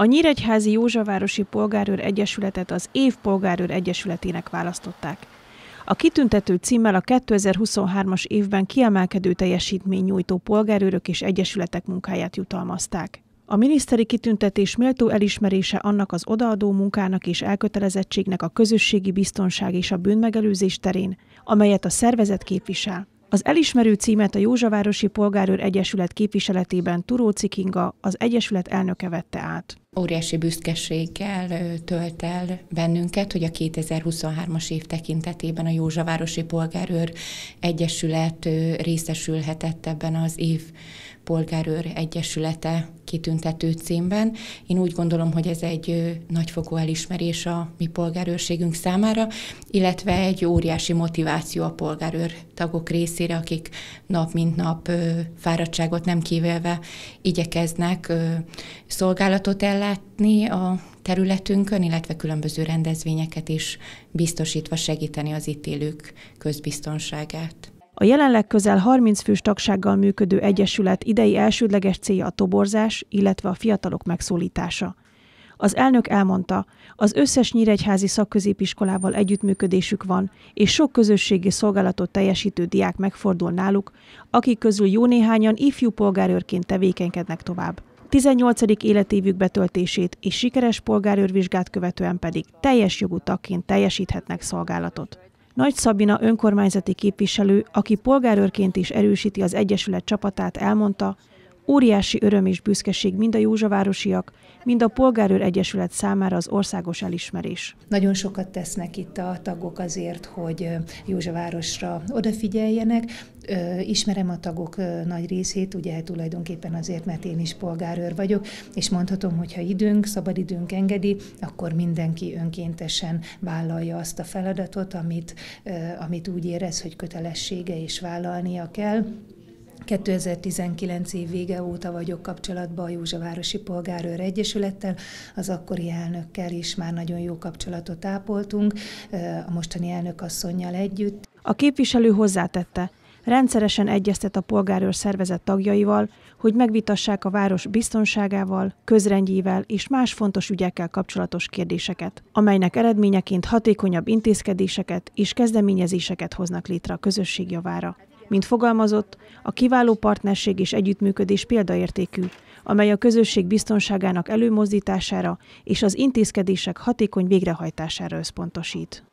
A Nyíregyházi Józsavárosi Polgárőr Egyesületet az Év Polgárőr Egyesületének választották. A kitüntető címmel a 2023-as évben kiemelkedő teljesítmény nyújtó polgárőrök és egyesületek munkáját jutalmazták. A miniszteri kitüntetés méltó elismerése annak az odaadó munkának és elkötelezettségnek a közösségi biztonság és a bűnmegelőzés terén, amelyet a szervezet képvisel. Az elismerő címet a Józsavárosi Polgárőr Egyesület képviseletében Turóci Kinga, az Egyesület elnöke vette át. Óriási büszkeséggel tölt el bennünket, hogy a 2023-as év tekintetében a Józsavárosi Polgárőr Egyesület részesülhetett ebben az év polgárőr egyesülete kitüntető címben. Én úgy gondolom, hogy ez egy nagyfokú elismerés a mi polgárőrségünk számára, illetve egy óriási motiváció a polgárőr tagok részére, akik nap mint nap fáradtságot nem kívülve igyekeznek szolgálatot ellátni a területünkön, illetve különböző rendezvényeket is biztosítva segíteni az itt élők közbiztonságát. A jelenleg közel 30 fős tagsággal működő egyesület idei elsődleges célja a toborzás, illetve a fiatalok megszólítása. Az elnök elmondta, az összes nyíregyházi szakközépiskolával együttműködésük van, és sok közösségi szolgálatot teljesítő diák megfordul náluk, akik közül jó néhányan ifjú polgárőrként tevékenykednek tovább. 18. életévük betöltését és sikeres polgárőrvizsgát követően pedig teljes jogú tagként teljesíthetnek szolgálatot. Nagy Szabina önkormányzati képviselő, aki polgárőrként is erősíti az Egyesület csapatát, elmondta, óriási öröm és büszkeség mind a Józsavárosiak, mind a Polgárőr Egyesület számára az országos elismerés. Nagyon sokat tesznek itt a tagok azért, hogy Józsavárosra odafigyeljenek. Ismerem a tagok nagy részét, ugye tulajdonképpen azért, mert én is polgárőr vagyok, és mondhatom, hogy ha időnk, szabadidőnk engedi, akkor mindenki önkéntesen vállalja azt a feladatot, amit, amit úgy érez, hogy kötelessége és vállalnia kell. 2019 év vége óta vagyok kapcsolatban a Józsavárosi Polgárőr Egyesülettel, az akkori elnökkel is már nagyon jó kapcsolatot ápoltunk, a mostani elnök asszonynal együtt. A képviselő hozzátette, rendszeresen egyeztet a polgárőr szervezet tagjaival, hogy megvitassák a város biztonságával, közrendjével és más fontos ügyekkel kapcsolatos kérdéseket, amelynek eredményeként hatékonyabb intézkedéseket és kezdeményezéseket hoznak létre a közösség javára. Mint fogalmazott, a kiváló partnerség és együttműködés példaértékű, amely a közösség biztonságának előmozdítására és az intézkedések hatékony végrehajtására összpontosít.